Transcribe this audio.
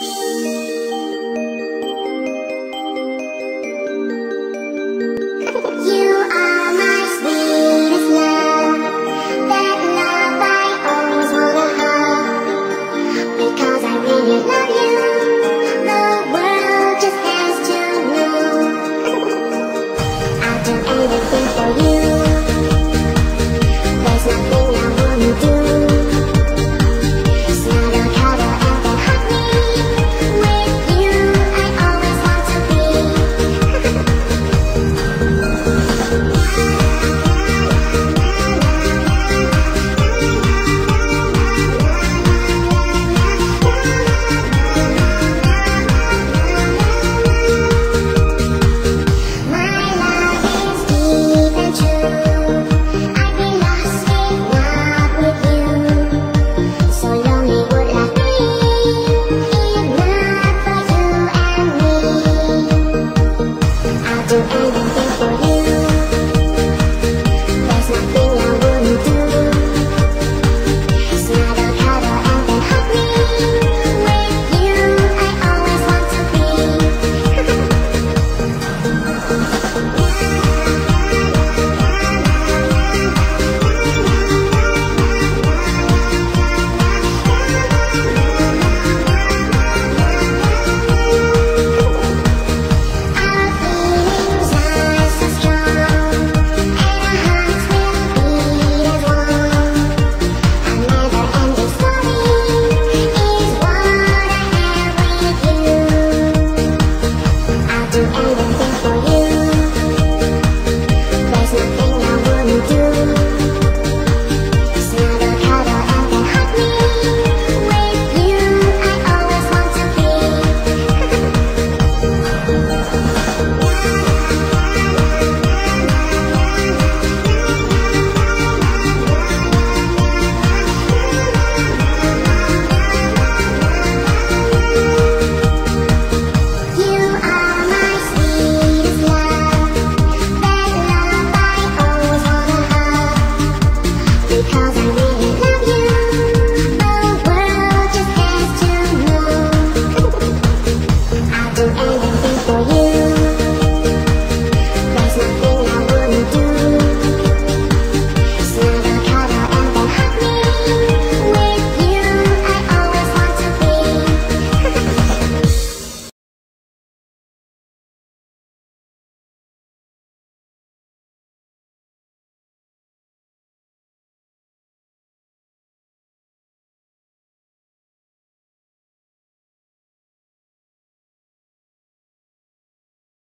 you